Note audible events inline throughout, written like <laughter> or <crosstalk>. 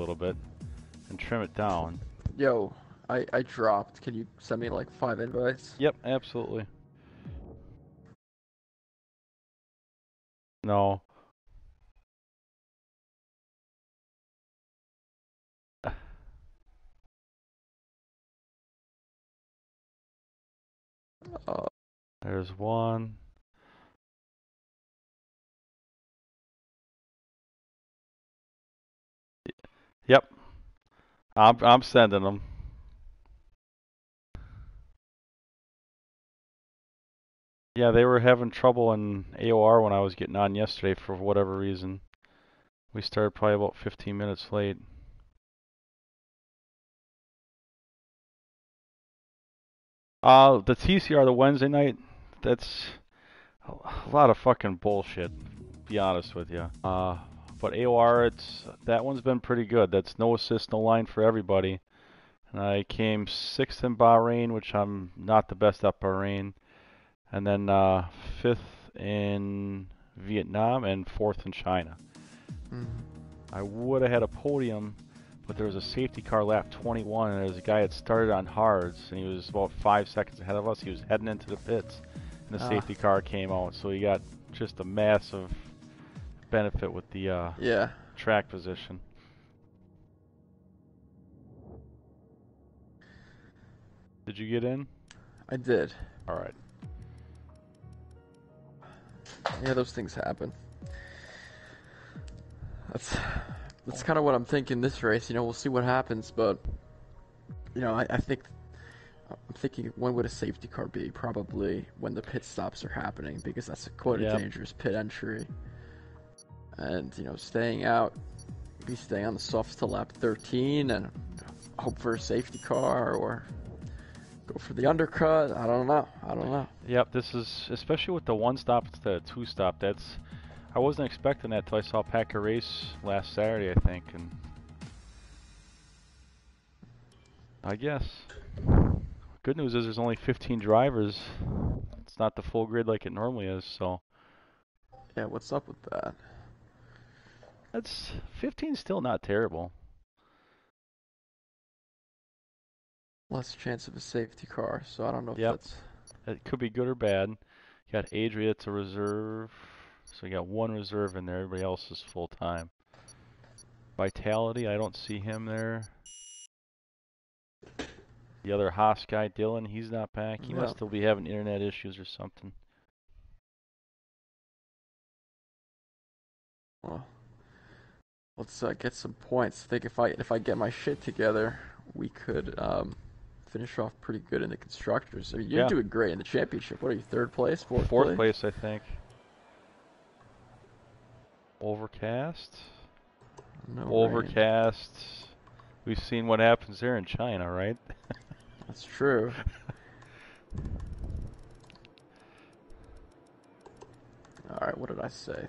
a little bit and trim it down. Yo, I, I dropped. Can you send me like five invites? Yep, absolutely. No. Uh, There's one. I'm I'm sending them. Yeah, they were having trouble in AOR when I was getting on yesterday for whatever reason. We started probably about 15 minutes late. Uh, the TCR, the Wednesday night, that's a lot of fucking bullshit, be honest with you. Uh, but AOR, it's that one's been pretty good. That's no assist, no line for everybody. And I came sixth in Bahrain, which I'm not the best at Bahrain, and then uh, fifth in Vietnam and fourth in China. mhm. I would have had a podium, but there was a safety car lap 21, and there was a guy that started on hards, and he was about five seconds ahead of us. He was heading into the pits, and the Ah. safety car came out, so he got just a massive benefit with the uh, Yeah. track position. Did you get in? I did. All right. Yeah, those things happen. That's that's kind of what I'm thinking this race. You know, we'll see what happens, but you know, I, I think I'm thinking when would a safety car be? Probably when the pit stops are happening because that's quite Yep. a dangerous pit entry. And you know, staying out, be staying on the softs till lap 13 and hope for a safety car or go for the undercut. I don't know. I don't know. Yep, this is especially with the one stop instead of two stop. That's I wasn't expecting that till I saw Packer race last Saturday, I think, and I guess good news is there's only 15 drivers. It's not the full grid like it normally is, so Yeah, what's up with that? That's 15 still not terrible. less chance of a safety car, so I don't know if Yep. that's It could be good or bad. Got Adria to reserve, so you got one reserve in there. Everybody else is full time. Vitality, I don't see him there. The other Haas guy, Dylan, he's not back. He Yeah. must still be having internet issues or something. well. Let's uh, get some points. I think if I if I get my shit together, we could um, finish off pretty good in the constructors. I mean, you're Yeah. doing great in the championship. What are you? Third place? Fourth, Fourth place? place, I think. Overcast. No rain. Overcast. We've seen what happens there in China, right? <laughs> That's true. <laughs> All right. What did I say?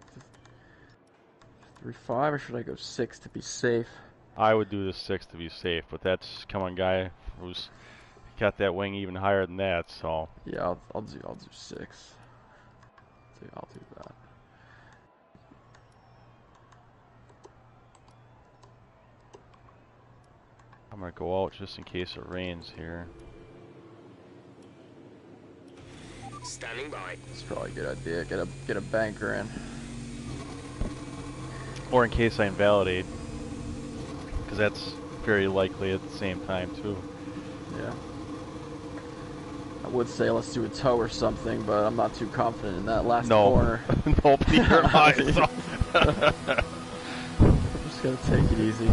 Three five, or should I go six to be safe? I would do the six to be safe, but that's come on, guy who's got that wing even higher than that. So Yeah, I'll, I'll do I'll do six. See, I'll do that. I'm gonna go out just in case it rains here. Standing by. It's probably a good idea. Get a get a banker in. Or in case I invalidate. Because that's very likely at the same time, too. Yeah. I would say let's do a toe or something, but I'm not too confident in that last no. corner. <laughs> nope, neither am <laughs> I. I'm <laughs> just gonna take it easy.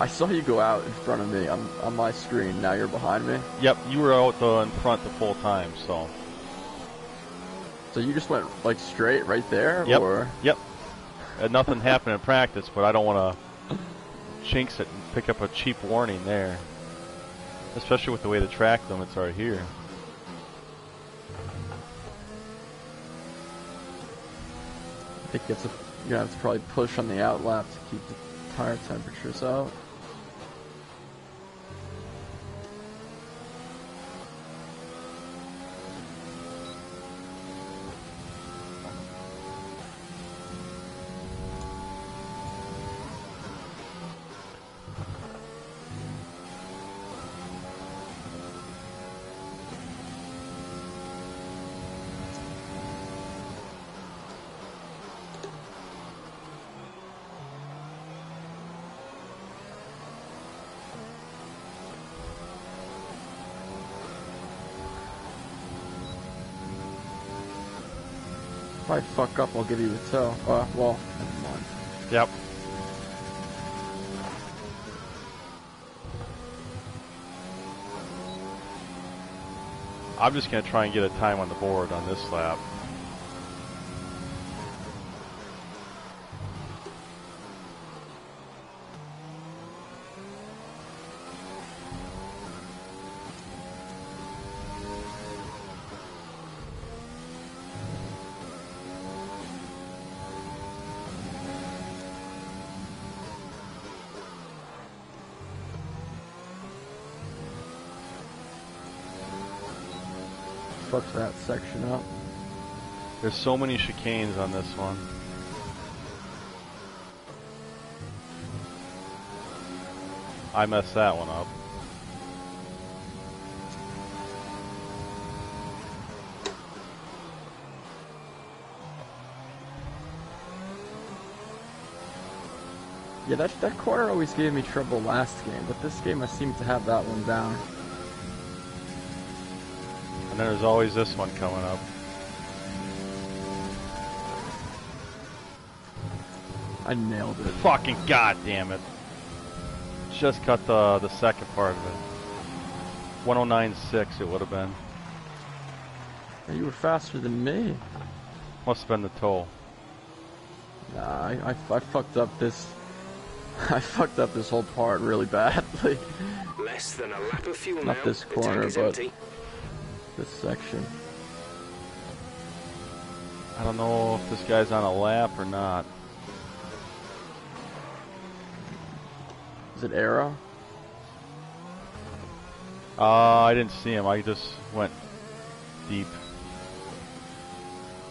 I saw you go out in front of me on, on my screen. Now you're behind me. yep, you were out the, in front the full time, so. So you just went like straight right there, Yep. or Yep. Uh, nothing happened in practice, but I don't want to chinks it and pick up a cheap warning there. Especially with the way the track limits are here. I think it's a, you're gonna have to probably push on the out lap to keep the tire temperatures out. I fuck up, I'll give you a tow. Uh, well, never mind. Yep. I'm just gonna try and get a time on the board on this lap. There's so many chicanes on this one. I messed that one up. Yeah, that, that corner always gave me trouble last game, but this game I seem to have that one down. And then there's always this one coming up. I nailed it. Fucking goddamn it. Just cut the the second part of it. 1096 it would have been. You were faster than me. Must have been the toll. Nah, I, I, I fucked up this. <laughs> I fucked up this whole part really badly. Less than a lap of fuel Not now. this corner, but- empty. this section. I don't know if this guy's on a lap or not. Is it arrow? Uh, I didn't see him. I just went deep.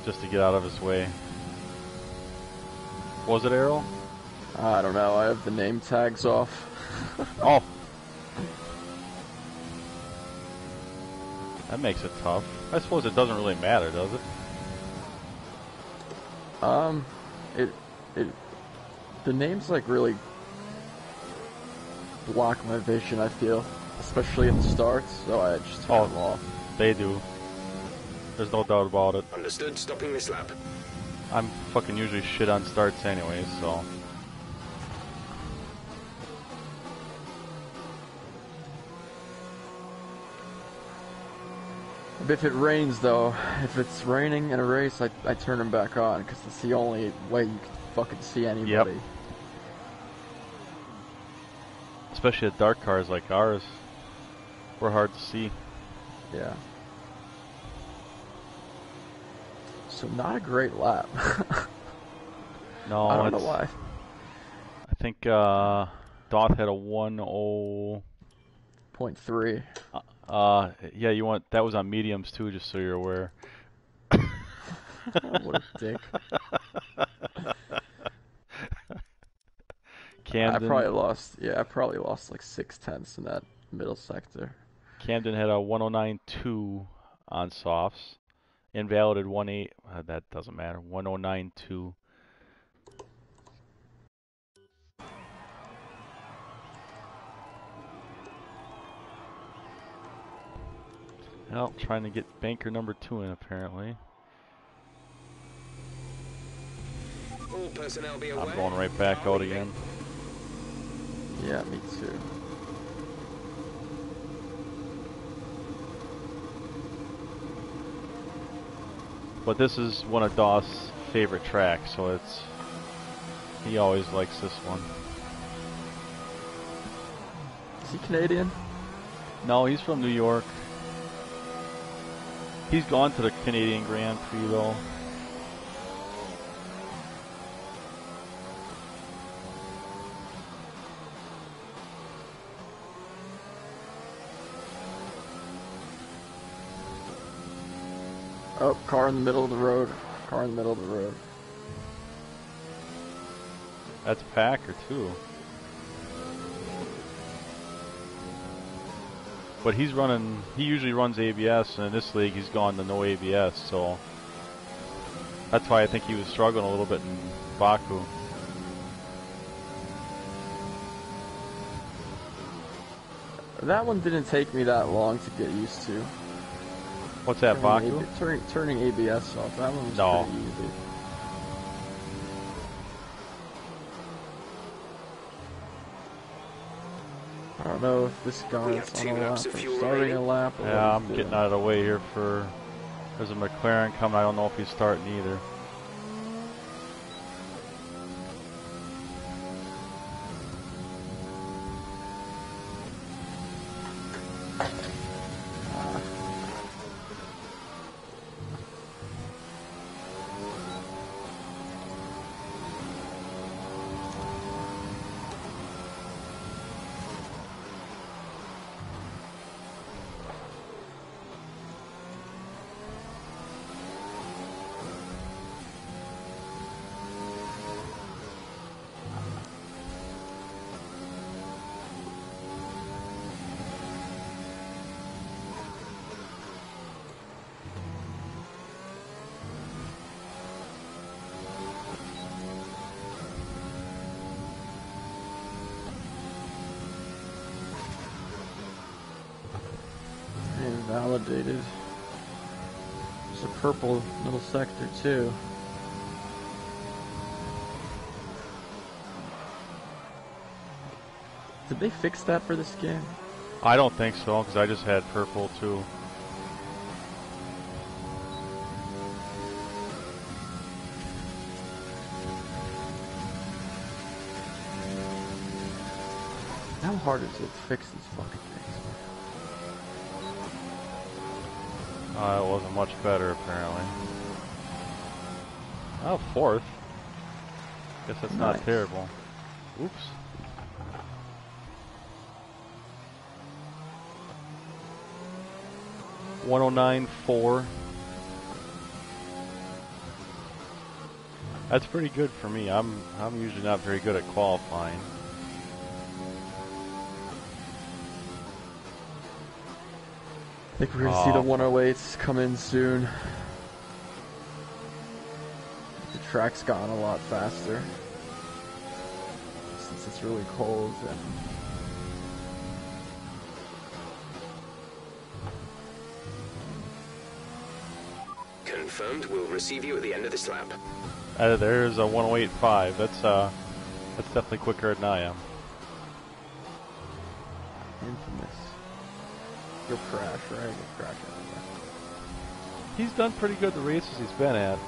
Just to get out of his way. Was it Arrow? I don't know. I have the name tags off. <laughs> Oh! That makes it tough. I suppose it doesn't really matter, does it? Um, it it the names like really block my vision. I feel, especially in the starts. So I just turn Oh. them off. They do. There's no doubt about it. Understood. Stopping this lap. I'm fucking usually shit on starts anyways, so. If it rains though, if it's raining in a race, I I turn them back on because it's the only way you can fucking see anybody. Especially at dark cars like ours. We're hard to see. Yeah. So not a great lap. <laughs> No, I don't know why. I think uh, Doth had a 1-0. Point three. Uh, yeah, you want that was on mediums too, just so you're aware. Oh, <laughs> what a dick. <laughs> Camden, I probably lost. Yeah, I probably lost like six tenths in that middle sector. Camden had a 109.2 on softs. Invalided 1.8. Uh, that doesn't matter. 109.2. Well, trying to get banker number two in apparently. All personnel be aware. I'm going right back out again. Yeah, me too. But this is one of Doss' favorite tracks, so it's he always likes this one. Is he Canadian? No, he's from New York. He's gone to the Canadian Grand Prix though. Oh, car in the middle of the road. Car in the middle of the road. That's Packer too. But he's running. He usually runs ABS, and in this league he's gone to no ABS. So that's why I think he was struggling a little bit in Baku. That one didn't take me that long to get used to. What's that, turning, Baku? AB turning, turning ABS off. That one was No. pretty easy. I don't know if this guy's have on a lap or starting remaining. a lap. Or Yeah, I'm getting out of the way here for. There's a McLaren coming. I don't know if he's starting either. Purple middle sector too. Did they fix that for this game? I don't think so because I just had purple too. How hard is it to fix these fucking Uh, it wasn't much better apparently. Oh, fourth. Guess that's not terrible. Oops. One oh nine four. That's pretty good for me. I'm I'm usually not very good at qualifying. I think we're gonna see the Aw. 108s come in soon. The track's gotten a lot faster since it's really cold. And Confirmed. We'll receive you at the end of this lap. Uh, there's a 1085. That's uh, that's definitely quicker than I am. infamous. You'll crash, right? You'll crash anyway. He's done pretty good the races he's been at.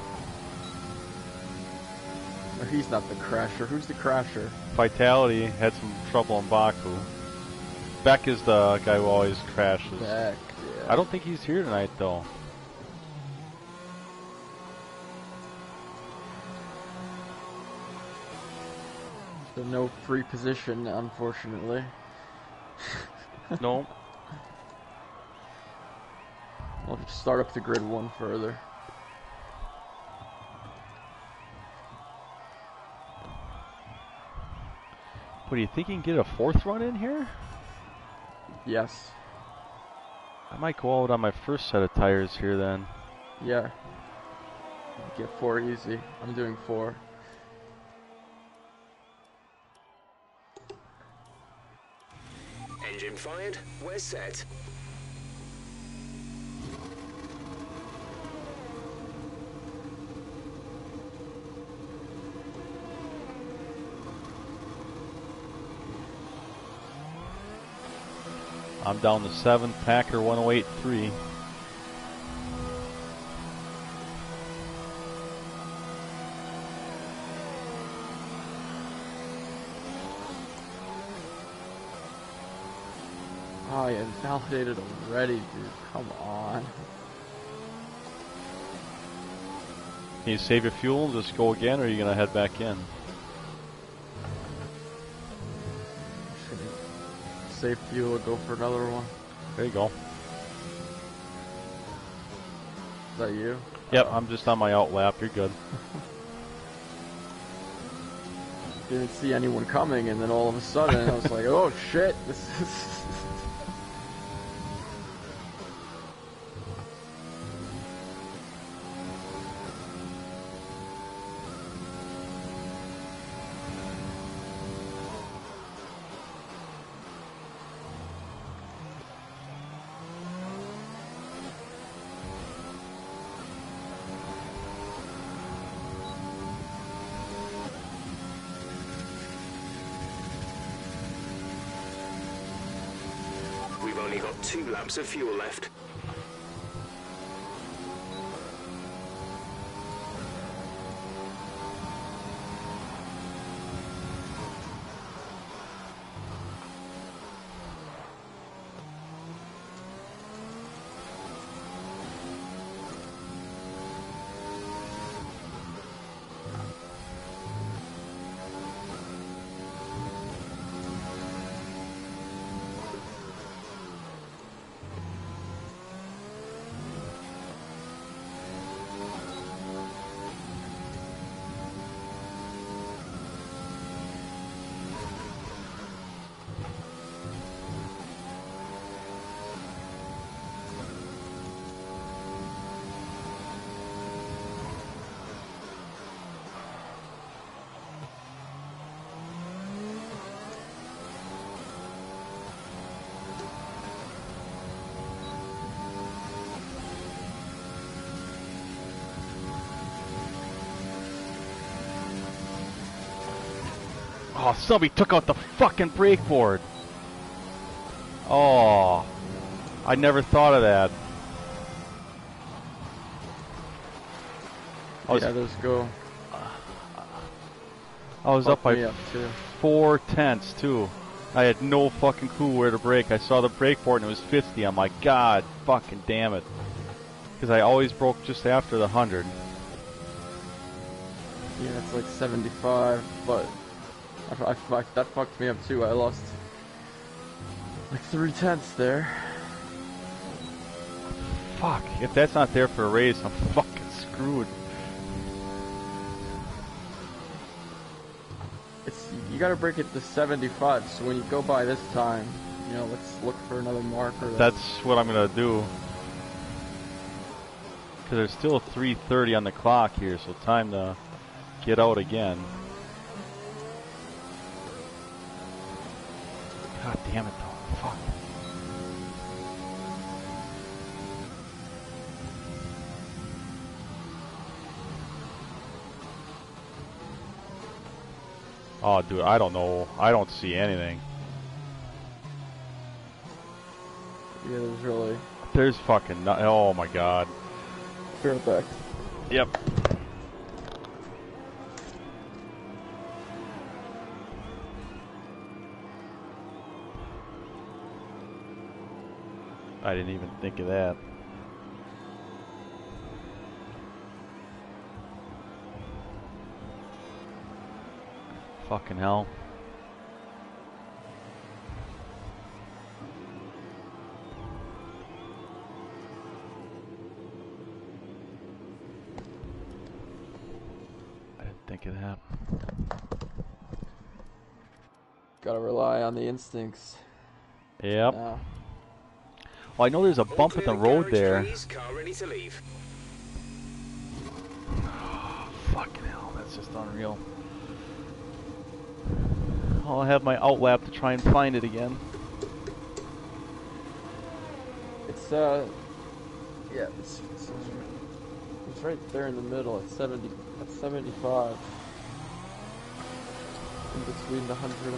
Or he's not the crasher. Who's the crasher? Vitality had some trouble in Baku. Beck is the guy who always crashes. Beck. Yeah. I don't think he's here tonight though. So no free position, unfortunately. <laughs> no. I'll just start up the grid one further. What do you think he can get a fourth run in here? Yes. I might go out on my first set of tires here then. Yeah. Get four easy. I'm doing four. Engine fired. We're set. I'm down to seventh, Packer 1083. Oh, yeah, validated already, dude. Come on. Can you save your fuel and just go again, or are you gonna head back in? Just gonna Save fuel, go for another one. There you go. Is that you? Yep, I'm just on my out lap. You're good. <laughs> Didn't see anyone coming, and then all of a sudden, I was like, oh shit, this is. Got of fuel left. Oh, somebody took out the fucking brake board. Oh, I never thought of that. I was, yeah, those go. Uh, I was up by up four tenths too. I had no fucking clue where to brake. I saw the brake board and it was 50. I'm like, God fucking damn it. Because I always broke just after the 100. Yeah, it's like 75, but I, I, fuck- that fucked me up too. I lost like three tenths there. Fuck. If that's not there for a raise, I'm fucking screwed. It's you gotta brake it to 75. So when you go by this time, you know, let's look for another marker. That's what I'm gonna do. Because there's still 3:30 on the clock here, so time to get out again. God damn it, though. Fuck. Oh, dude, I don't know. I don't see anything. yeah, there's really There's fucking no- oh my god. fair back. Yep. I didn't even think of that. Fucking hell. I didn't think of that. Gotta rely on the instincts. Yep. Well, I know there's a All bump in the road garage, there. please. Car ready to leave. <sighs> Fucking hell, that's just unreal. I'll have my outlap to try and find it again. It's uh, yeah, it's, it's, it's right there in the middle at 70, at 75. In between the 100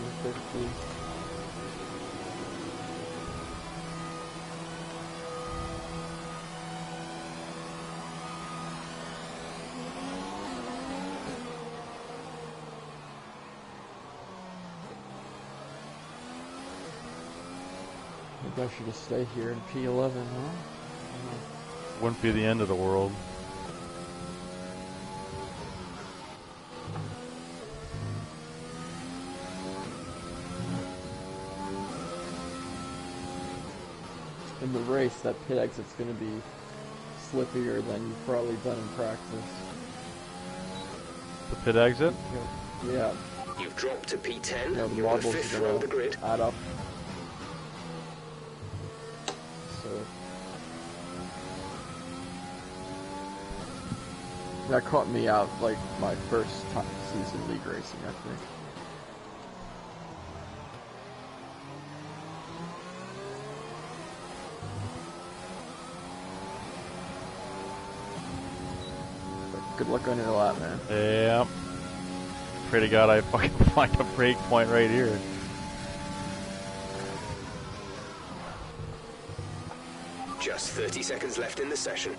and the 50. Maybe I should just stay here in P11, huh? Wouldn't be the end of the world. In the race, that pit exit's going to be slippier than you've probably done in practice. The pit exit? Yeah, You've dropped to P10. you know, the You're on the fifth are row of the grid. add up. That caught me out like my first time season league racing, I think. Good luck on your lap, man. Yep. Pray to God I fucking <laughs> find a brake point right here. Just 30 seconds left in the session.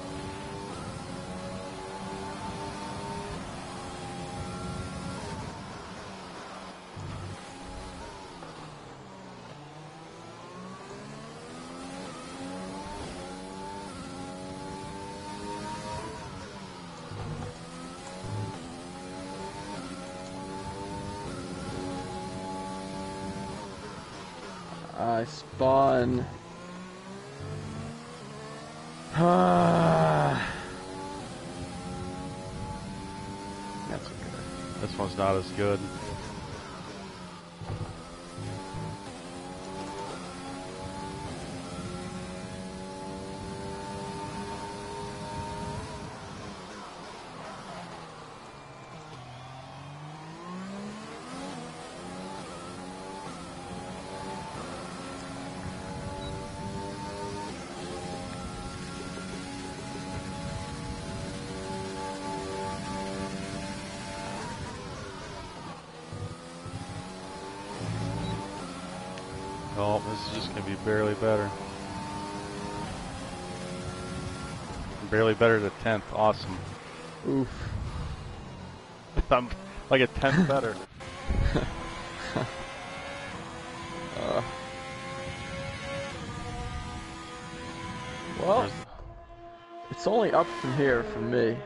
Ah. <sighs> That's okay. This one's not as good. Awesome. Oof. <laughs> I'm like a tenth better. Uh. <laughs> Well, There's- it's only up from here for me.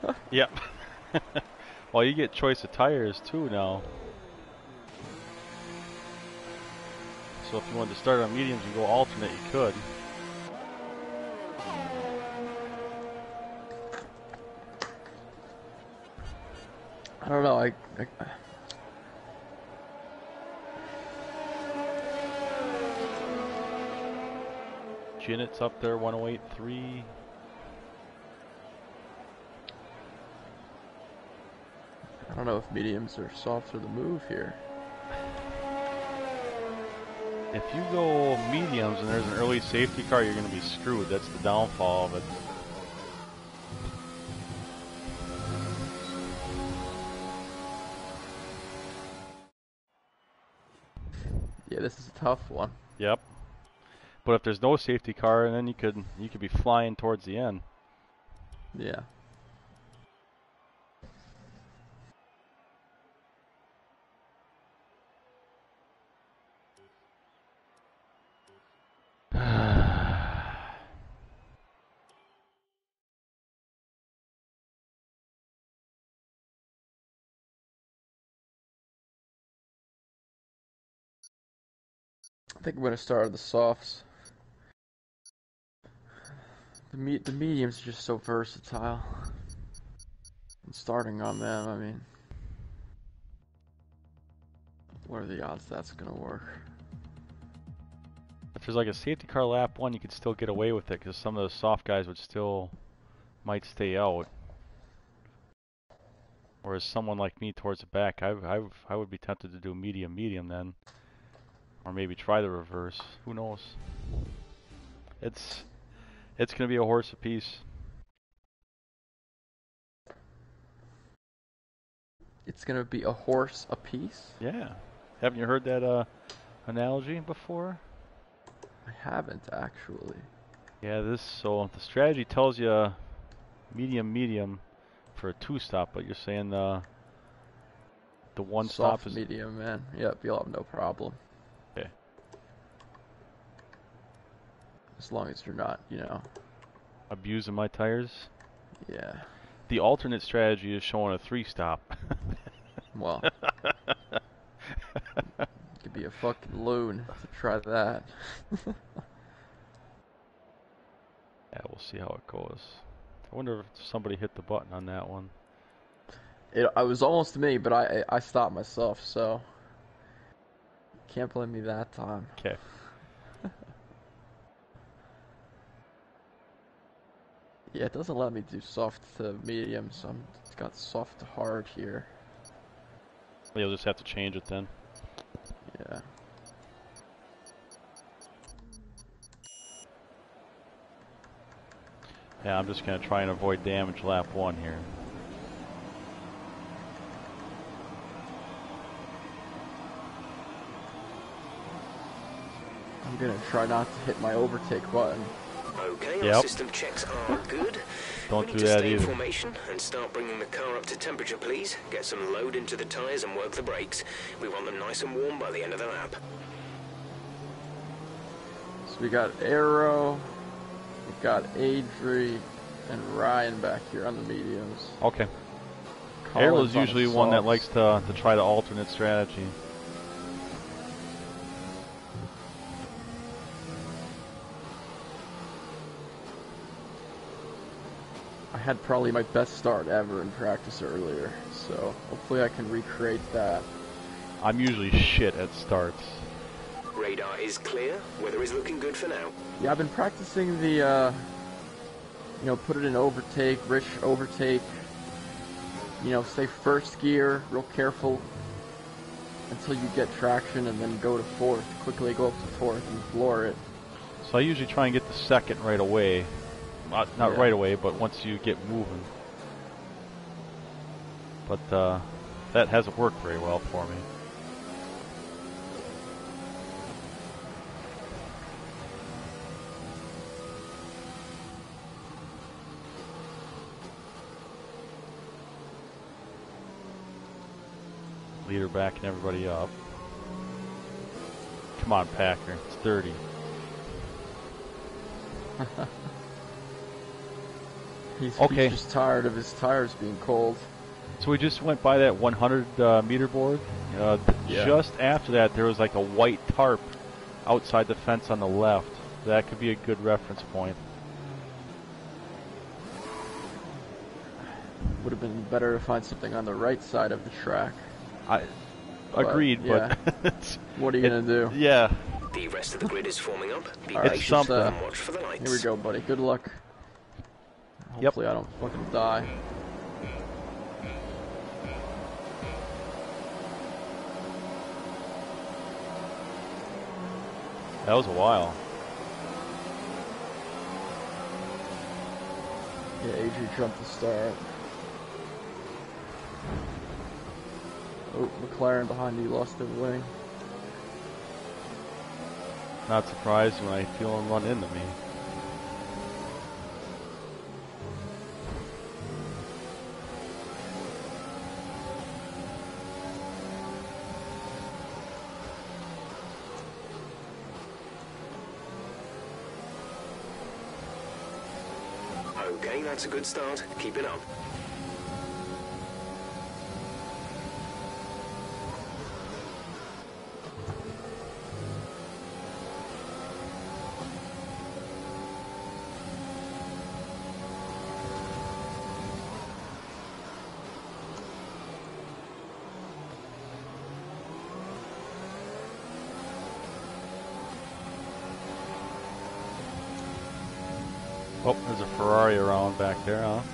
<laughs> Yep. well, you get choice of tires too now. So if you wanted to start on mediums and go alternate, you could. Know. I, I Janet's up there, 108.3. I don't know if mediums or softs are the move here. If you go mediums and there's an early safety car, you're going to be screwed. That's the downfall of it. Tough one. Yep. But if there's no safety car, and then you could you could be flying towards the end. Yeah. I think I'm gonna start with the softs. The me the mediums are just so versatile. And starting on them, I mean, what are the odds that's gonna work? If there's like a safety car lap one, you could still get away with it because some of those soft guys would still might stay out. Whereas someone like me towards the back, I I I would be tempted to do medium medium then, or maybe try the reverse. Who knows? It's it's gonna be a horse apiece. It's gonna be a horse apiece. Yeah. Haven't you heard that uh, analogy before? I haven't actually. Yeah, this so the strategy tells you medium medium for a two stop, but you're saying uh, the one Soft stop is medium, man. Yep, you'll have no problem. As long as you're not, you know. abusing my tires. Yeah. The alternate strategy is showing a three stop. <laughs> Well, could be a fucking loon to try that. <laughs> yeah, we'll see how it goes. I wonder if somebody hit the button on that one. It, I was almost me, but I I stopped myself, so can't blame me that time. Okay. Yeah, it doesn't let me do soft to medium, so I'm it's got soft to hard here. You'll just have to change it then. Yeah. Yeah, I'm just gonna try and avoid damage lap one here. I'm gonna try not to hit my overtake button. Okay, our system checks are good. Don't we do need to that stay in formation and start bringing the car up to temperature, please. Get some load into the tires and work the brakes. We want them nice and warm by the end of the lap. So we got Arrow, we got Adri, and Ryan back here on the mediums. Okay. Collins Arrow's on usually one that likes to to try the alternate strategy. Had probably my best start ever in practice earlier, so hopefully I can recreate that. I'm usually shit at starts. Radar is clear. Weather is looking good for now. Yeah, I've been practicing the, uh, you know, put it in overtake, rich overtake. You know, stay first gear, real careful until you get traction, and then go to fourth. Quickly go up to fourth and floor it. So I usually try and get the second right away. Not, not Yeah. right away, but once you get moving. But uh, that hasn't worked very well for me. Leader backing everybody up. Come on, Packer. It's 30. <laughs> He's, Okay. he's just tired of his tires being cold. So we just went by that 100 uh, meter board. Uh, Yeah. Just after that, there was like a white tarp outside the fence on the left. That could be a good reference point. Would have been better to find something on the right side of the track. I But, agreed, yeah. but <laughs> What are you It- gonna do? yeah, The rest of the grid is forming up. Be All right, patient something. and watch for the lights. Here we go, buddy. Good luck. Yep. Hopefully I don't fucking die. that was a while. Yeah, Adrian jumped the start. Oh, McLaren behind you lost their wing. Not surprised when I feel him run into me. Okay, that's a good start. Keep it up. Back there, huh?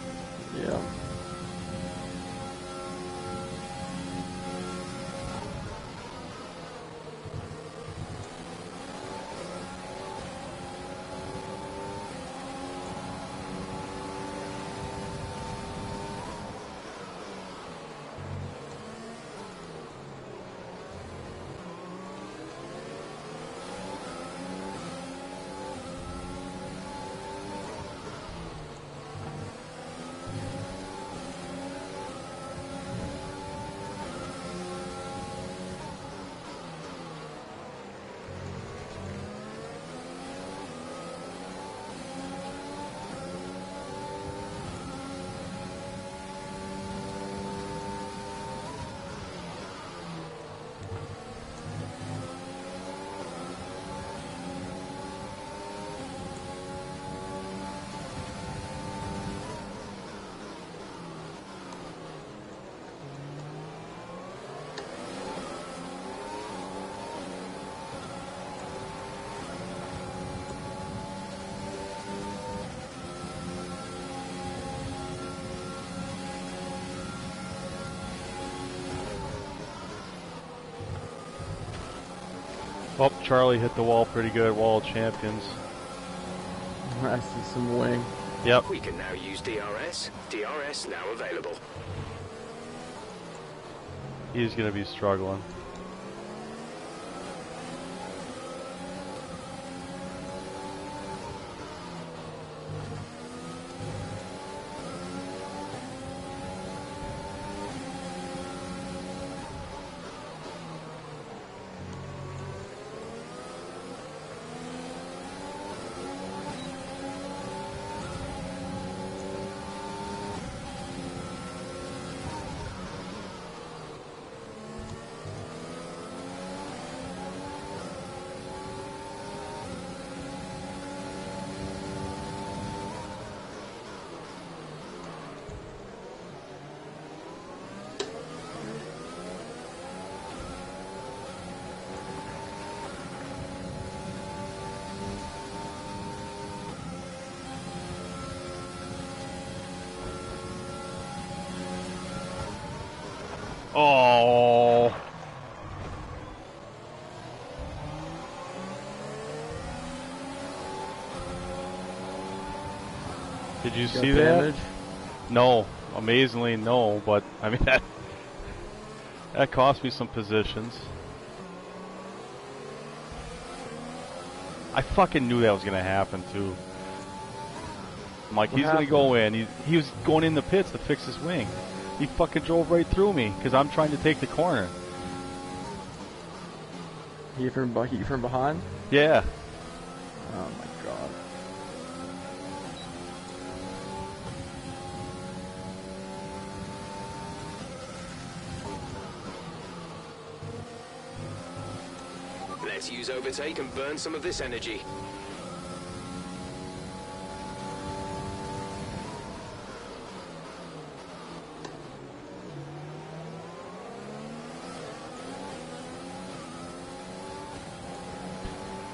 Oh, Charlie hit the wall pretty good. Wall of champions. I see some wing. Yep. We can now use DRS. DRS now available. He's gonna be struggling. Did you Got see that? No, amazingly no. But I mean <laughs> that that cost me some positions. I fucking knew that was gonna happen too. I'm like, What he's happened? gonna go in. He he was going in the pits to fix his wing. He fucking drove right through me because I'm trying to take the corner. He from he from behind? Yeah. Let's use overtake and burn some of this energy.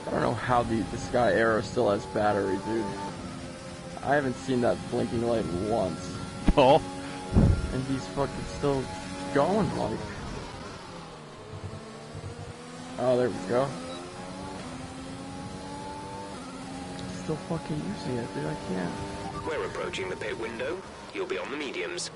I don't know how the this guy Arrow still has battery, dude. I haven't seen that blinking light once, Oh. and he's fucking still going like. Oh, there we go. Still fucking using it, dude. I can't. We're approaching the pit window. You'll be on the mediums.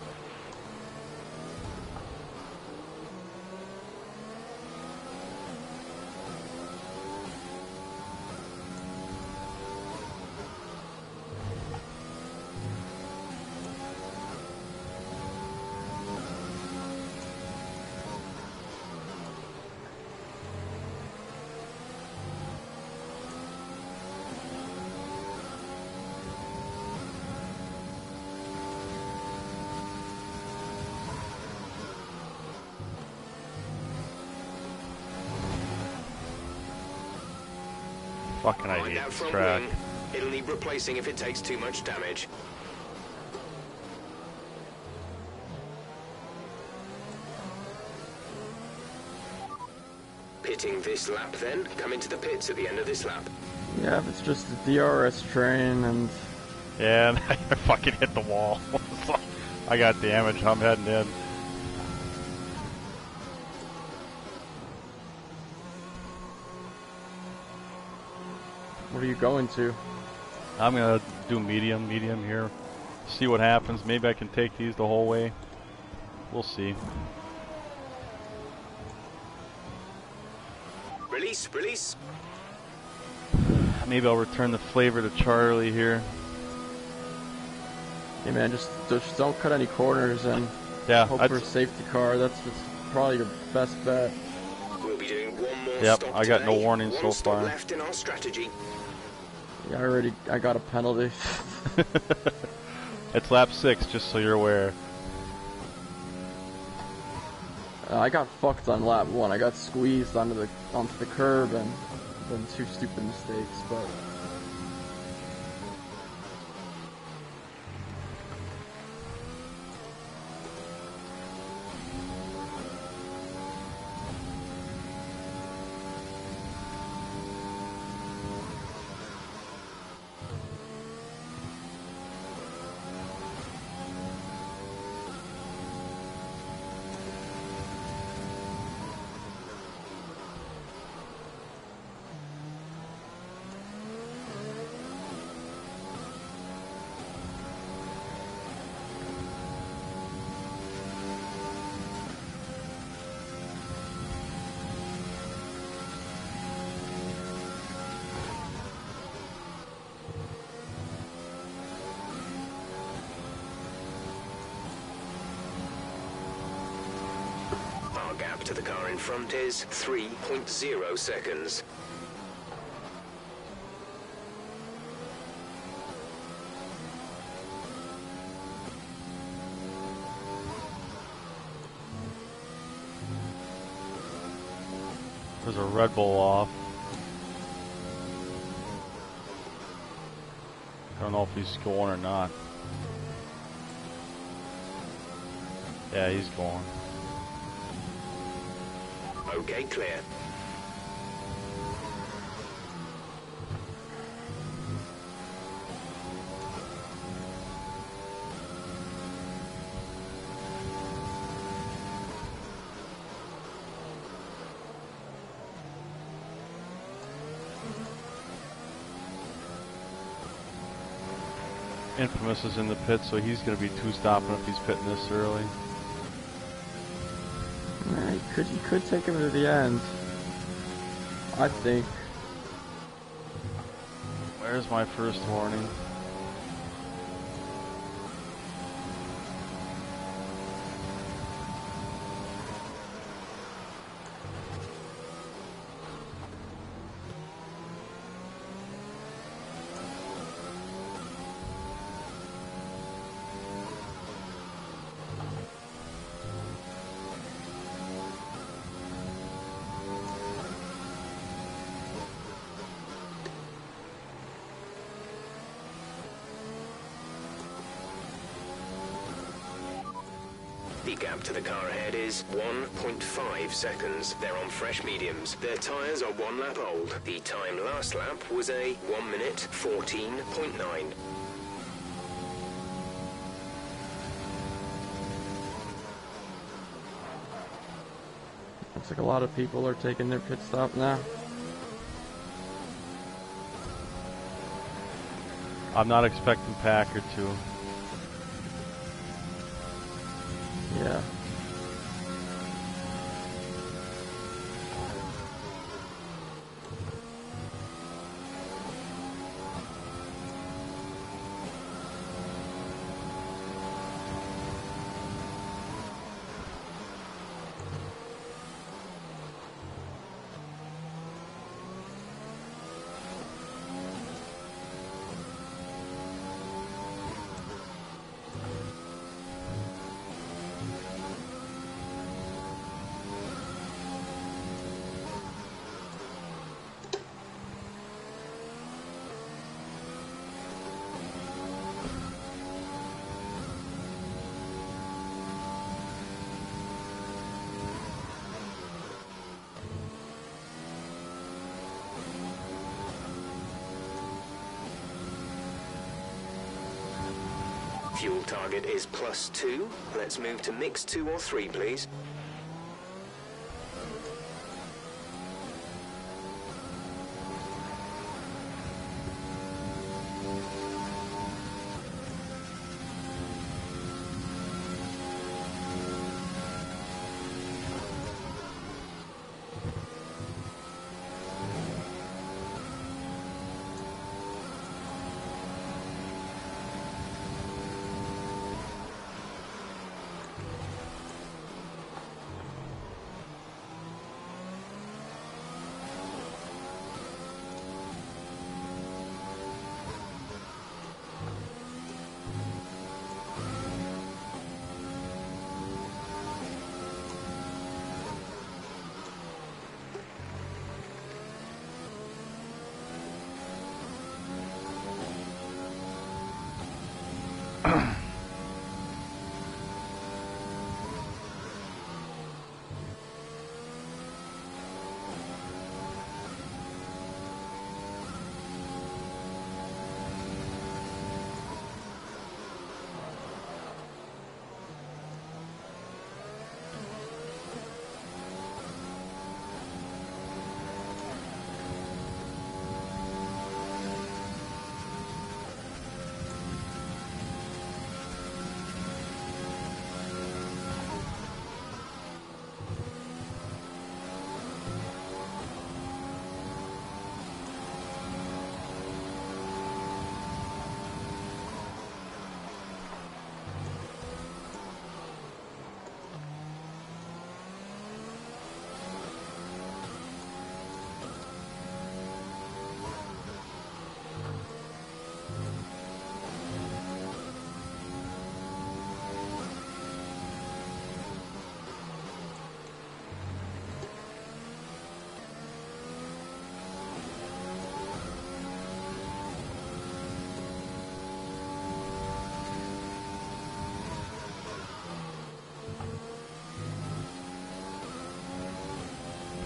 That this front track. wing. It'll need replacing if it takes too much damage. Pitting this lap then. Come into the pits at the end of this lap. Yeah, if it's just a DRS train and Yeah, and <laughs> I fucking hit the wall. <laughs> I got damage. I'm heading in. Going to? I'm gonna do medium, medium here. See what happens. Maybe I can take these the whole way. We'll see. Release, release. Maybe I'll return the flavor to Charlie here. Hey man, just just don't cut any corners and Yeah, hope I'd- for a safety car. That's just probably your best bet. We'll be doing one more Yep, stop I got no today. warning one so stop far. left in our strategy. Yeah, I already I got a penalty. <laughs> it's lap six, just so you're aware. Uh, I got fucked on lap one. I got squeezed onto the onto the curb and done two stupid mistakes. But gap to the car in front is 3.0 seconds. There's a Red Bull off. I don't know if he's going or not. Yeah, he's going. Okay, clear. Infamous is in the pit, so he's going to be two stopping if he's pitting this early. Could he could take him to the end. I think. Where's my first warning? 1.5 seconds. They're on fresh mediums. Their tyres are one lap old. The time last lap was a 1 minute 14.9. Looks like a lot of people are taking their pit stop now. I'm not expecting Packer to. Yeah. Target is plus 2. Let's move to mix 2 or 3, please.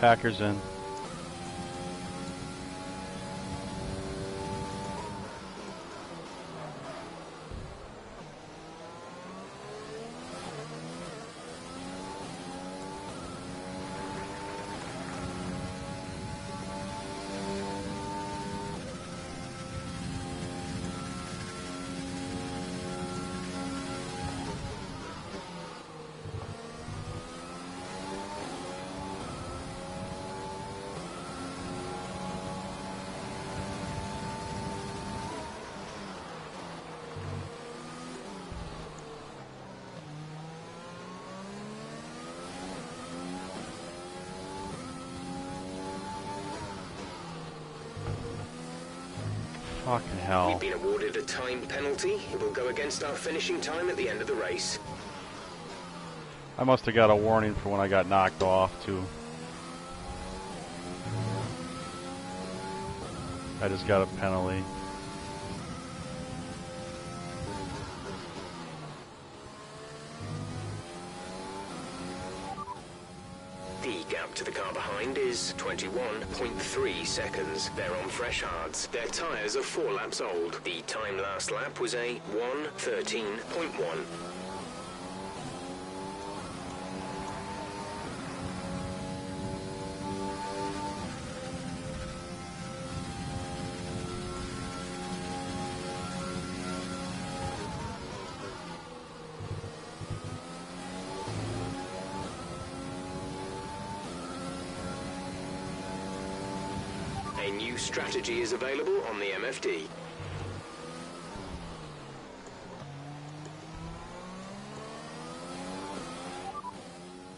Packers in. Time penalty. It will go against our finishing time at the end of the race. I must have got a warning for when I got knocked off, too. I just got a penalty. To the car behind is 21.3 seconds. They're on fresh hards. Their tyres are four laps old. The time last lap was a 113.1. is available on the MFD.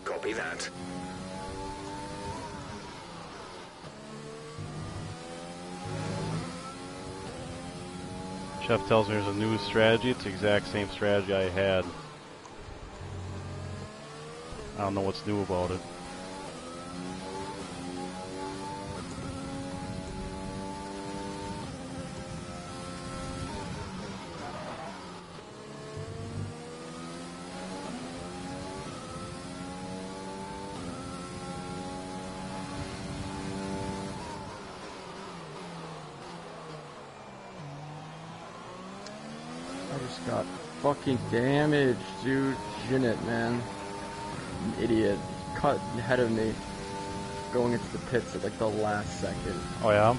Copy that. Jeff tells me there's a new strategy. It's the exact same strategy I had. I don't know what's new about it. Fucking damaged, dude. Jinnit, man. An idiot. Cut ahead of me. Going into the pits at like the last second. Oh yeah?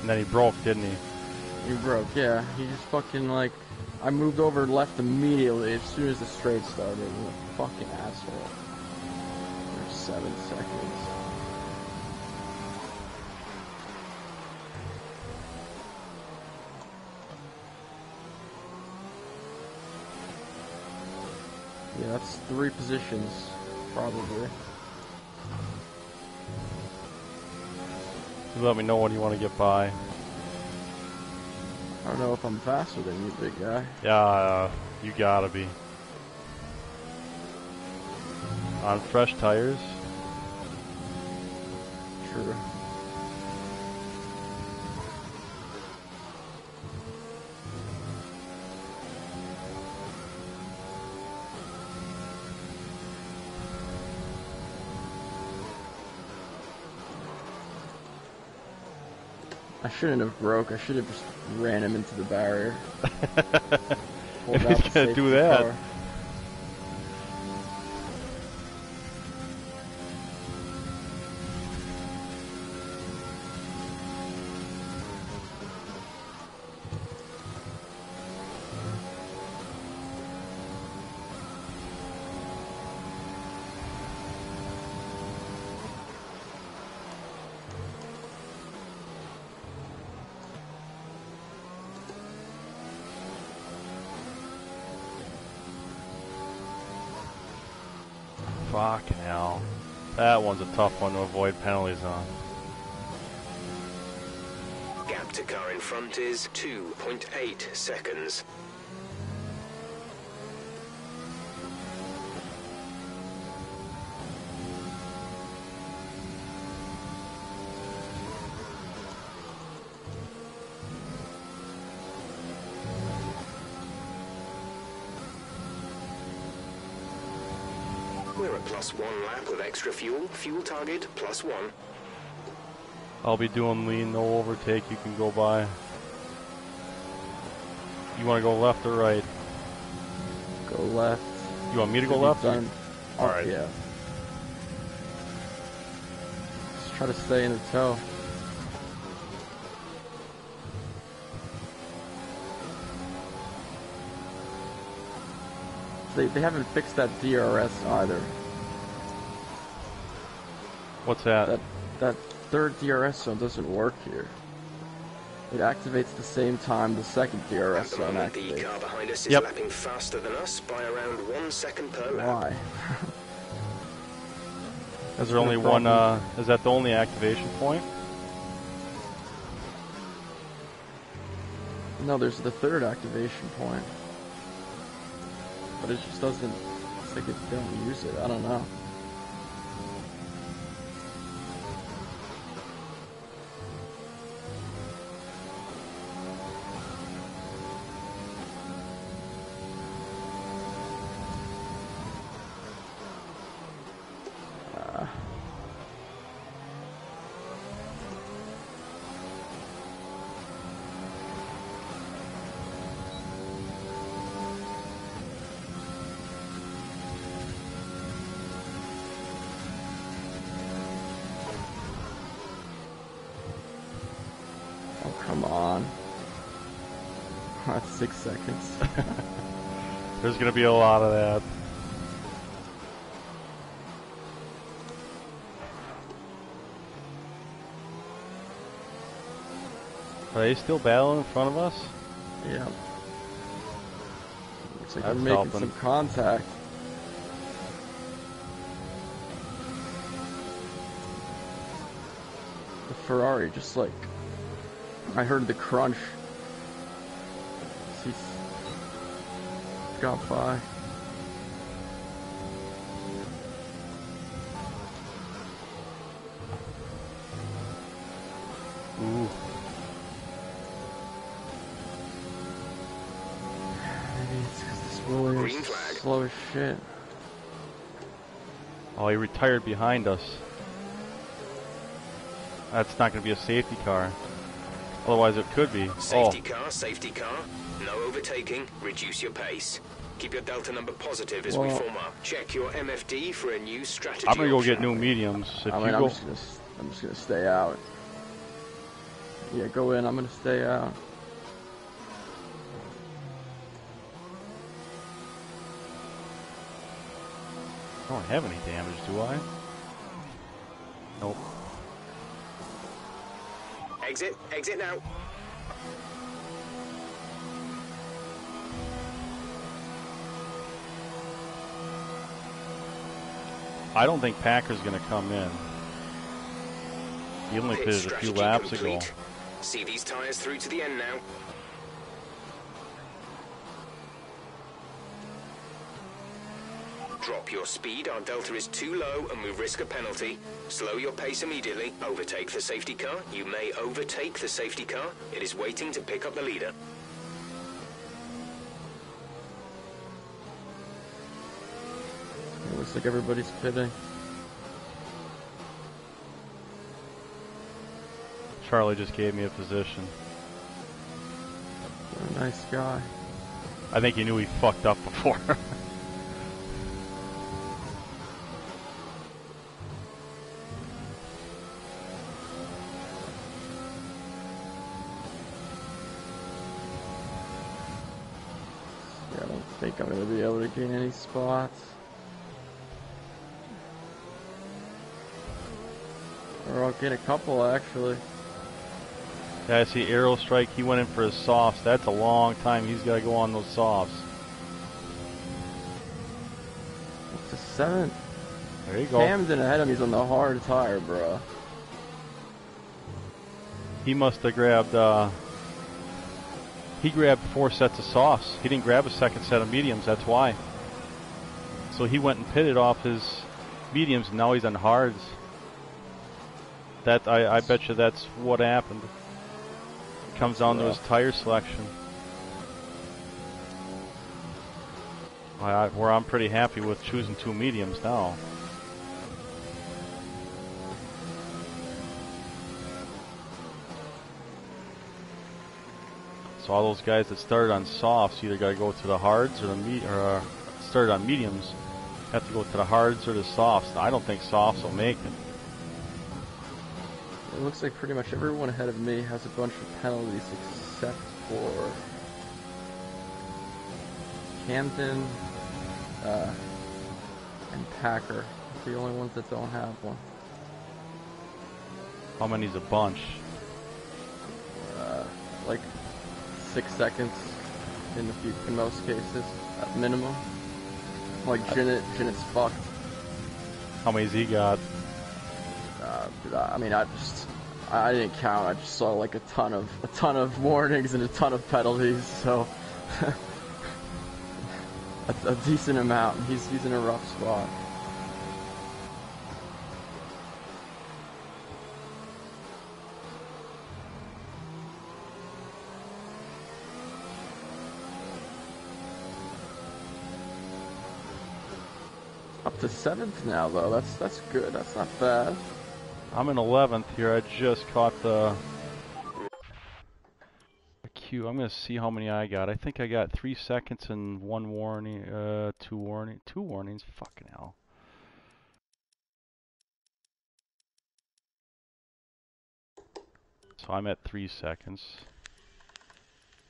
And then he broke, didn't he? He broke, yeah. He just fucking like. I moved over left immediately as soon as the straight started. What a fucking asshole. For seven seconds. Yeah, that's three positions, probably. You let me know when you want to get by. I don't know if I'm faster than you, big guy. Yeah, uh, you gotta be. On fresh tires? True. I shouldn't have broke. I should have just ran him into the barrier. <laughs> If he's gonna do that. car. We're at plus one lap with extra fuel. Fuel target plus one. I'll be doing lean, no overtake, you can go by. You want to go left or right? Go left. You want me to go left? Oh, All Oh, right. Yeah. Just try to stay in the toe. They, they haven't fixed that DRS either. What's that? That that third DRS zone doesn't work here. It activates the same time the second DRS the zone moment, the activates. car behind us is Yep. lapping faster than us by around one second per lap. Why? <laughs> Is there only one, uh, is that the only activation point? No, there's the third activation point. But it just doesn't, it's like it don't use it, I don't know. There's gonna be a lot of that. Are they still battling in front of us? yeah. Looks like That's we're making helping. some contact. The Ferrari just like I heard the crunch. Got by. Ooh. Maybe it's because this Willie Green is flag. slow as shit. Oh, he retired behind us. That's not gonna be a safety car. Otherwise, it could be. Safety Oh, car, safety car. No overtaking. Reduce your pace. Keep your delta number positive as we form up. Check your MFD for a new strategy. I'm gonna go option. get new mediums. If I you mean, I'm go, just gonna, s- I'm just gonna stay out. Yeah, go in. I'm gonna stay out. I don't have any damage, do I? Nope. Exit, exit now. I don't think Packer's gonna come in. He only Pit pitted a few laps complete. ago. See these tires through to the end now. Drop your speed, our delta is too low and we risk a penalty. Slow your pace immediately. Overtake the safety car. You may overtake the safety car. It is waiting to pick up the leader. It looks like everybody's pitting. Charlie just gave me a position. What a nice guy. I think he knew he fucked up before. <laughs> Yeah, I don't think I'm gonna be able to gain any spots. Or I'll get a couple actually. yeah, I see Arrow Strike. He went in for his softs. That's a long time. He's got to go on those softs. It's a seven. There you go. Camden ahead of him. He's on the hard tire, bro. He must have grabbed. uh He grabbed four sets of softs. He didn't grab a second set of mediums. That's why. So he went and pitted off his mediums, and now he's on hards. That I, I bet you that's what happened. It comes down to his tire selection. I, I- where I'm pretty happy with choosing two mediums now. So all those guys that started on softs either got to go to the hards or the me or uh, started on mediums have to go to the hards or the softs. I don't think softs will make it. It looks like pretty much everyone ahead of me has a bunch of penalties except for Camden uh, and Packer. The only ones that don't have one. How many's a bunch? Uh, like six seconds in the few, in most cases at minimum. Like Jinnit, Jinnit's fucked. How many's he got? Uh, I mean, I just I didn't count. I just saw like a ton of a ton of warnings and a ton of penalties. So <laughs> a, a decent amount. He's he's in a rough spot. Up to seventh now, though. That's that's good. That's not bad. I'm in 11th here. I just caught the queue. I'm gonna see how many I got. I think I got three seconds and one warning, uh, two warning, two warnings. Fucking hell. So I'm at three seconds.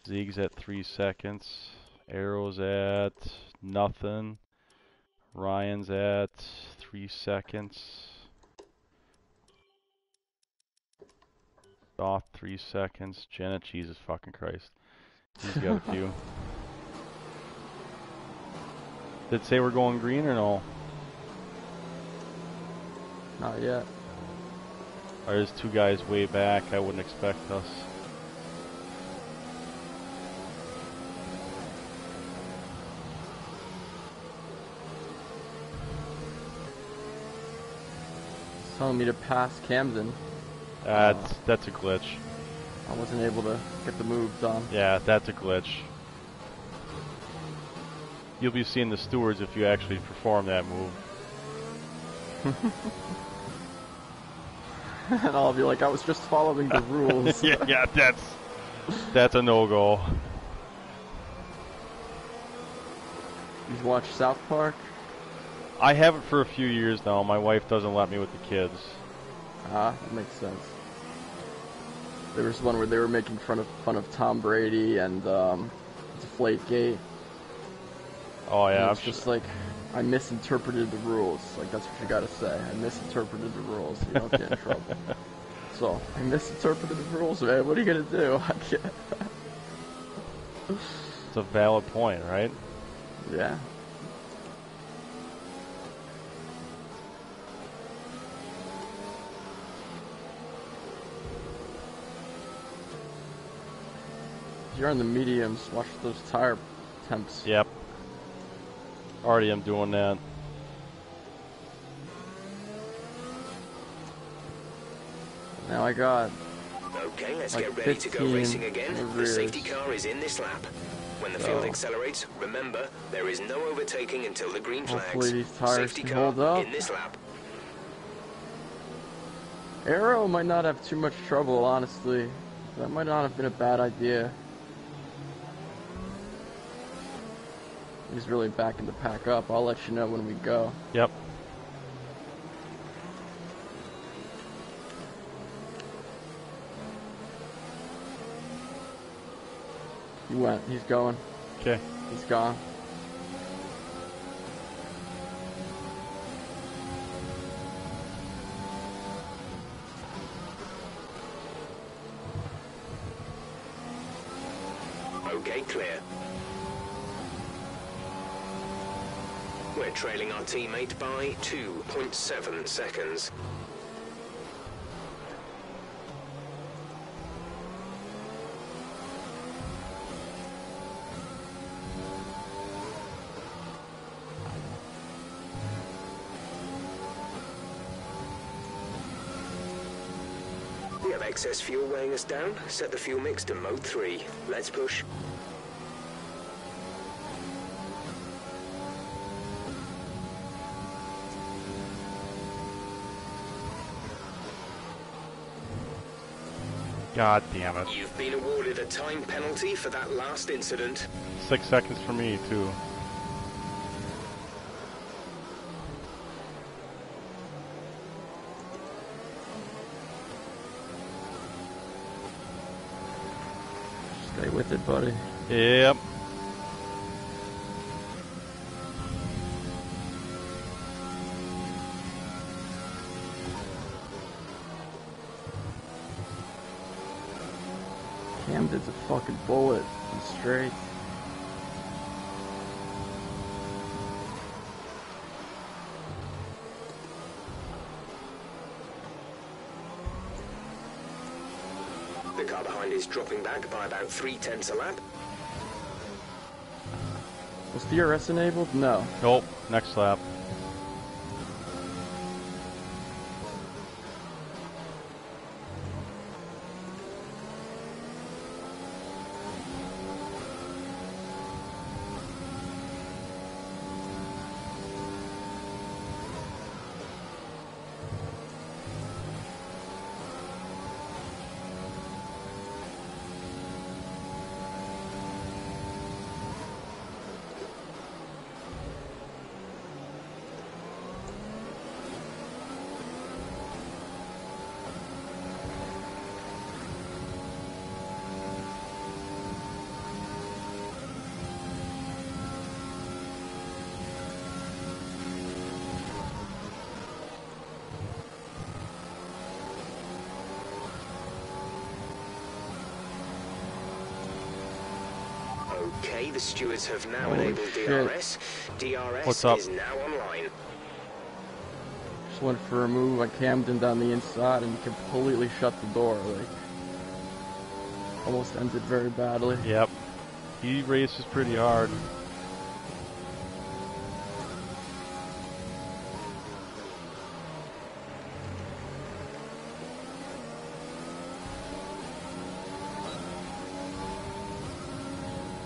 Zeke's at three seconds. Arrow's at nothing. Ryan's at three seconds. Off three seconds. Jenna, Jesus fucking Christ. He's got a few. <laughs> Did it say we're going green or no? Not yet. There's two guys way back. I wouldn't expect us. It's telling me to pass Camden. That's that's a glitch. I wasn't able to get the move done. Yeah, that's a glitch. You'll be seeing the stewards if you actually perform that move. <laughs> and I'll be like, I was just following the rules. <laughs> yeah, yeah, that's that's a no-go. You watch South Park? I haven't for a few years now. My wife doesn't let me with the kids. Ah, that makes sense. There was one where they were making fun of fun of Tom Brady and um, Deflategate. Oh yeah, it's just like I misinterpreted the rules. Like that's what you gotta say. I misinterpreted the rules. You don't get in trouble. <laughs> So I misinterpreted the rules, man. What are you gonna do? <laughs> I can't. it's a valid point, right? Yeah. You're on the mediums, watch those tire temps. Yep. Already I'm doing that. Now I got Okay, let's Like get ready to go racing again. in The safety car is in this lap. When the field oh. accelerates, remember, there is no overtaking until the green flags. Hopefully these tires safety can car hold up. in this lap. Arrow might not have too much trouble, honestly. That might not have been a bad idea. He's really backing the pack up. I'll let you know when we go. Yep. He went. He's going. Okay. He's gone. Our teammate by 2.7 seconds. We have excess fuel weighing us down. Set the fuel mix to mode 3. Let's push. God damn it. You've been awarded a time penalty for that last incident. Six seconds for me too. Stay with it, buddy. Yep. Fucking bullet. He's straight. The car behind is dropping back by about three tenths a lap. Was DRS enabled? No. Nope. Next lap. Stewards have now Holy enabled shit. DRS. DRS What's up? is now online. Just went for a move on Camden down the inside and completely shut the door. Like, almost ended very badly. Yep. He races pretty hard.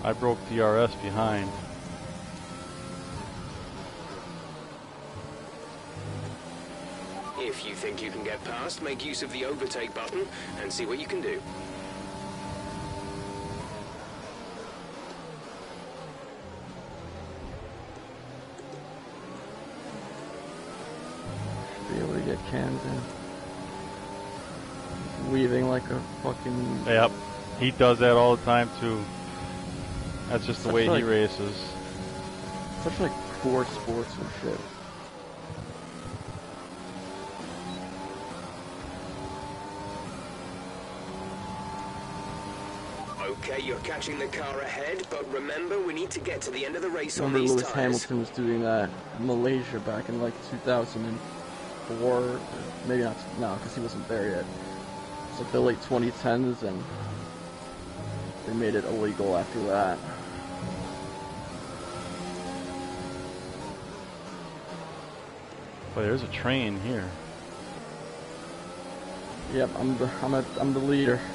I broke the RS behind. If you think you can get past, make use of the overtake button and see what you can do. Be able to get Camden. Weaving like a fucking. Yep. He does that all the time too. That's just the Such way like- he races. Such like poor sports and shit. Okay, you're catching the car ahead, but remember, we need to get to the end of the race on remember these Lewis tires. Hamilton was doing that in Malaysia back in like 2004. Maybe not, no, because he wasn't there yet. It's like the late 2010s, and they made it illegal after that. But there's a train here. Yep, I'm the I'm a I'm the leader. <laughs>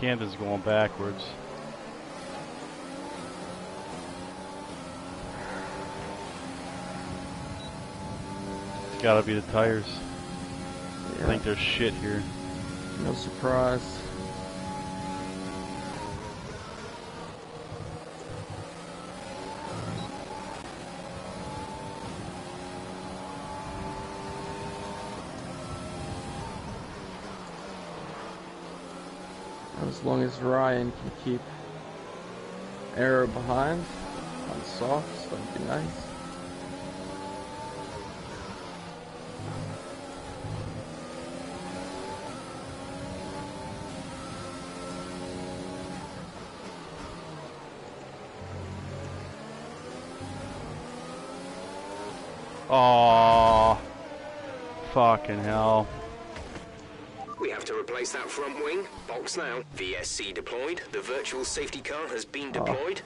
Camden's going backwards. Gotta be the tires. I yeah, think there's shit here. no surprise. As long as Ryan can keep Arrow behind on softs, that'd be nice. Aww. Fucking hell. We have to replace that front wing. Box now. VSC deployed. The virtual safety car has been deployed.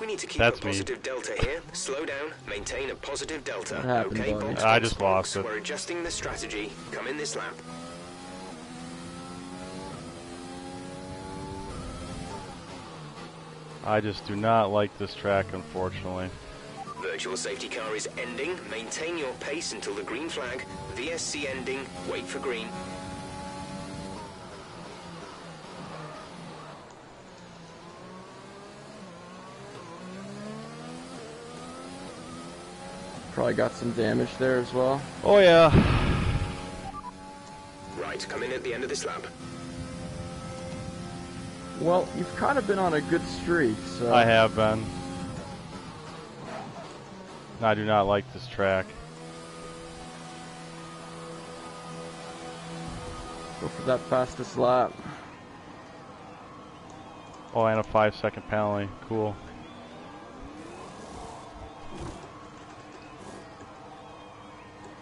We need to keep That's a me. positive delta here. Slow down. Maintain a positive delta. What happened, okay, buddy? box, I just box. lost it. We're adjusting the strategy. Come in this lap. I just do not like this track, unfortunately. Virtual safety car is ending. Maintain your pace until the green flag. VSC ending. Wait for green. Probably got some damage there as well. Oh yeah. Right, come in at the end of this lap. Well, you've kind of been on a good streak, so I have been. I do not like this track. Go for that fastest lap. Oh, and a five second penalty. Cool.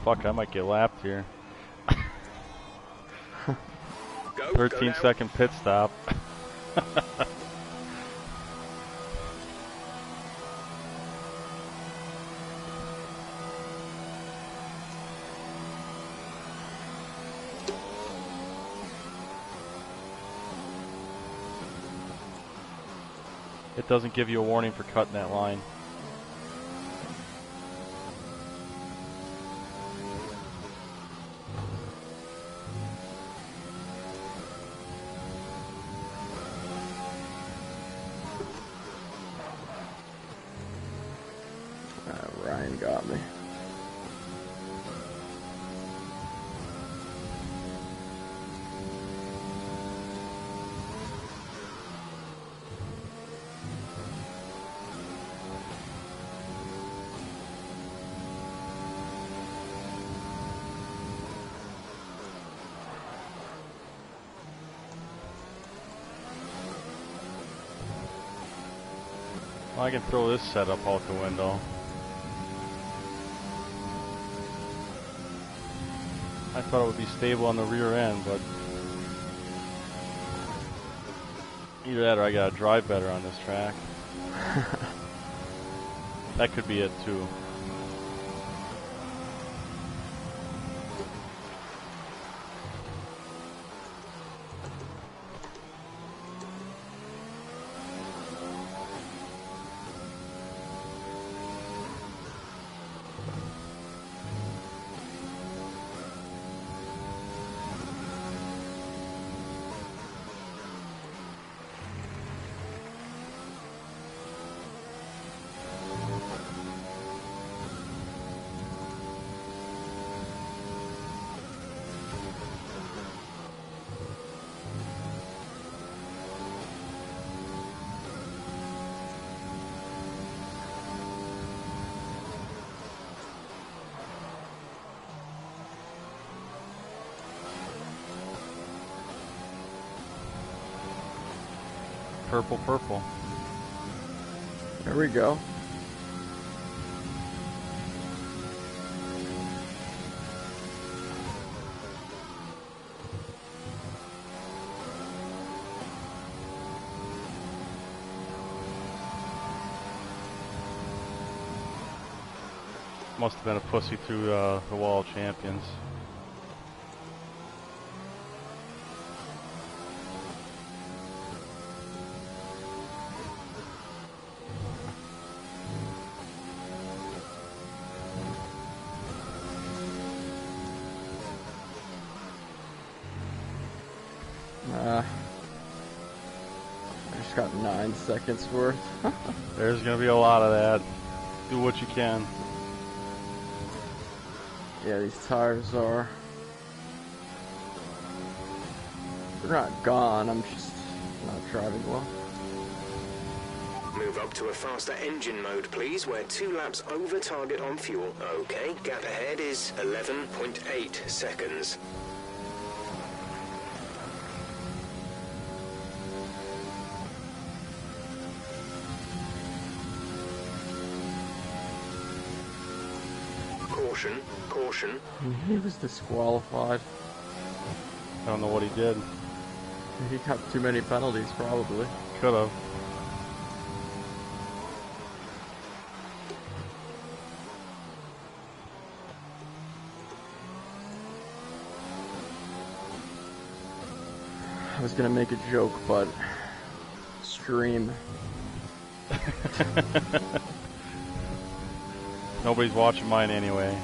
Fuck, I might get lapped here. <laughs> Go, 13 go now. second pit stop. <laughs> it doesn't give you a warning for cutting that line. I can throw this setup out the window. I thought it would be stable on the rear end, but either that or I gotta drive better on this track. <laughs> that could be it too. Purple, purple. There we go. Must have been a pussy through uh, the wall of champions. Seconds worth. <laughs> There's gonna be a lot of that. Do what you can. yeah, these tires are. They're not gone. I'm just not driving well. Move up to a faster engine mode, please. We're two laps over target on fuel. Okay, gap ahead is 11.8 seconds. Caution, caution. Mm-hmm. He was disqualified. I don't know what he did. He got too many penalties, probably. Could have. I was gonna make a joke, but stream. <laughs> Nobody's watching mine anyway.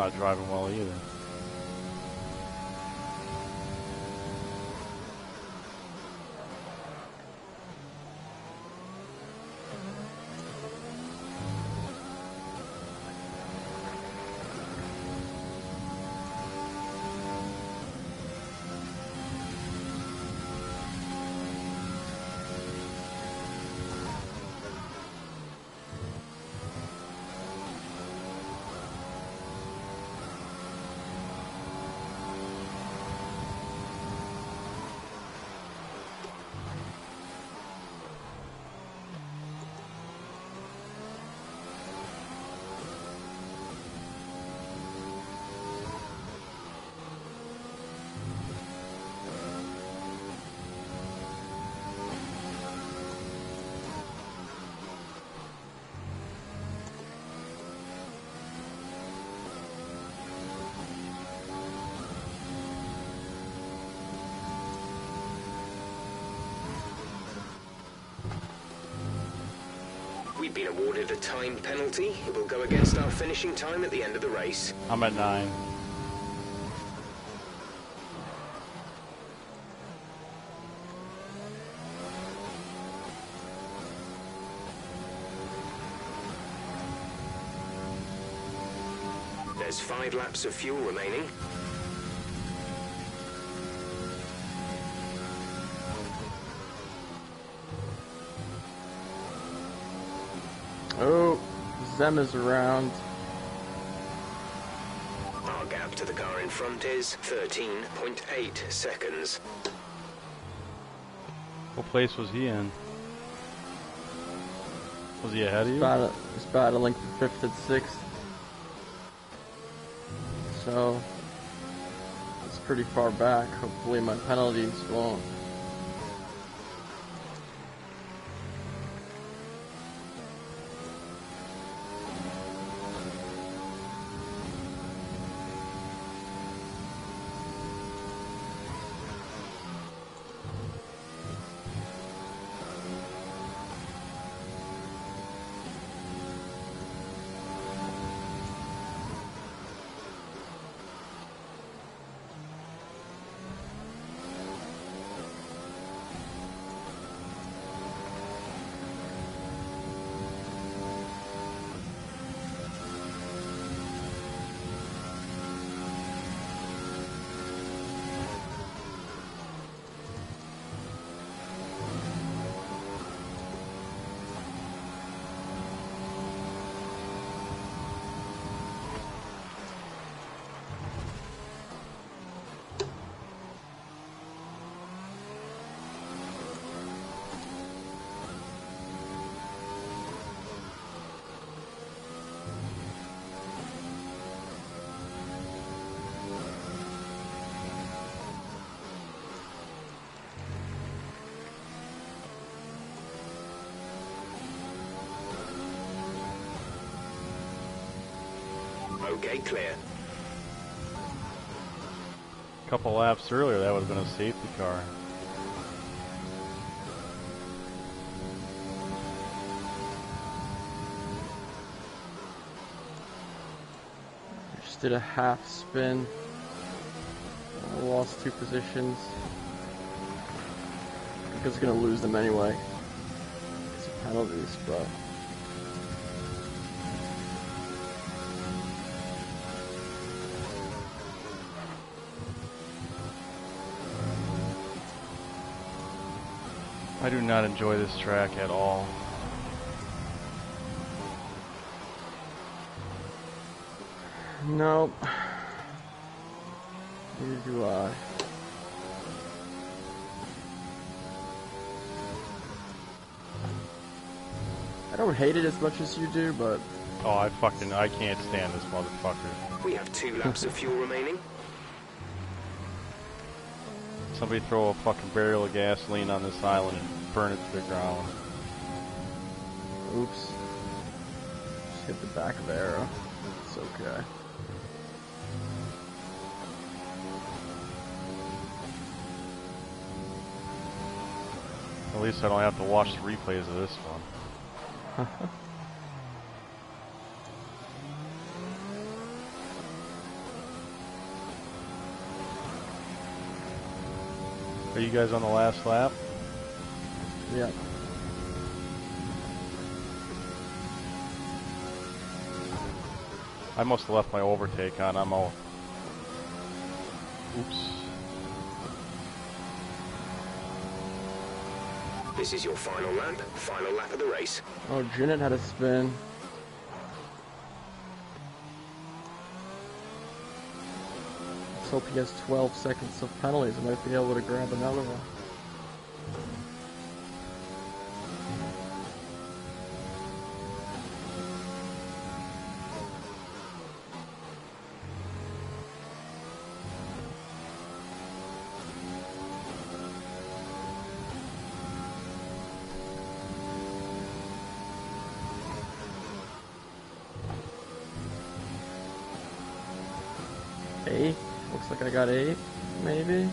Not driving well either. Time penalty. It will go against our finishing time at the end of the race. I'm at nine. There's five laps of fuel remaining. Zem is around. Our gap to the car in front is 13.8 seconds. What place was he in? Was he ahead of you? Battle, he's battling for fifth and sixth. So, it's pretty far back. Hopefully my penalties won't. Okay, clear. A couple laps earlier, that would have been a safety car. Just did a half spin. Lost two positions. I was gonna lose them anyway. It's penalties, but I do not enjoy this track at all. no. Neither do I. I don't hate it as much as you do, but Oh, I fucking, I can't stand this motherfucker. We have two laps of fuel remaining. Somebody throw a fucking barrel of gasoline on this island and burn it to the ground. oops. Just hit the back of the arrow. It's okay. At least I don't have to watch the replays of this one. <laughs> Are you guys on the last lap? Yeah. I must have left my overtake on. I'm all. Oops. This is your final lap. Final lap of the race. Oh, Janet had a spin. Hope he has 12 seconds of penalties. And might be able to grab another one. Eight? Looks like I got eight, maybe?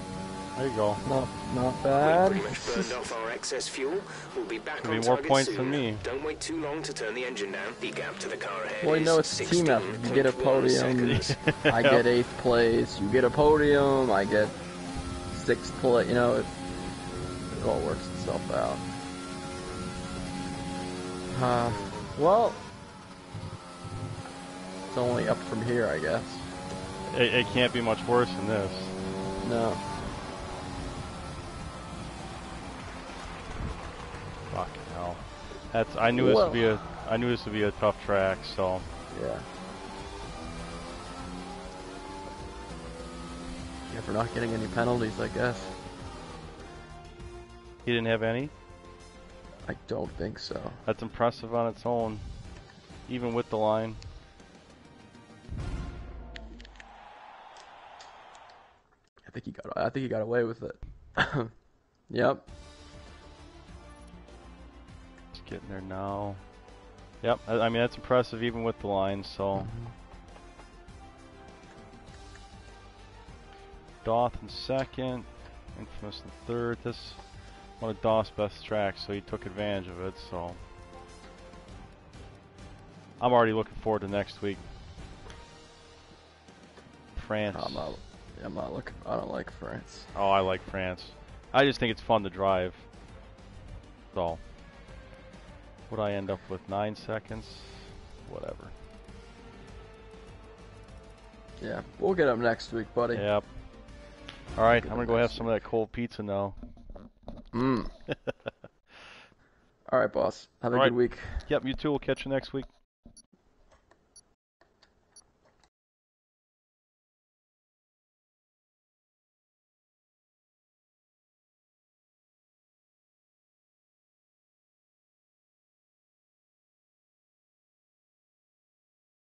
There you go. Not not We bad. pretty much <laughs> burned off our excess fuel. We'll be back Could be on more target points soon. than me. Don't wait too long to turn the engine down. The gap to the car ahead Well, you know it's a team effort. You get a podium. <laughs> I get eighth place. You get a podium. I get sixth place. You know, it, it all works itself out. Uh, well, it's only up from here, I guess. It, it can't be much worse than this. No. Fucking hell. That's. I knew this would be a. I knew this would be a tough track. So Yeah. Yeah, for not getting any penalties, I guess. he didn't have any. I don't think so. That's impressive on its own, even with the line. Think he got. I think he got away with it. <coughs> yep. Just getting there now. Yep. I, I mean that's impressive even with the line. So mm-hmm. Doth in second, Infamous in third. This one of Doth's best tracks, so he took advantage of it. So I'm already looking forward to next week. France. I'm not. Looking. I don't like France. Oh, I like France. I just think it's fun to drive. So, would I end up with nine seconds? Whatever. Yeah, we'll get him next week, buddy. Yep. All right, Good I'm gonna go have next some of that cold pizza now. Mm. <laughs> All right, boss. Have a All right. good week. Yep, you too. We'll catch you next week.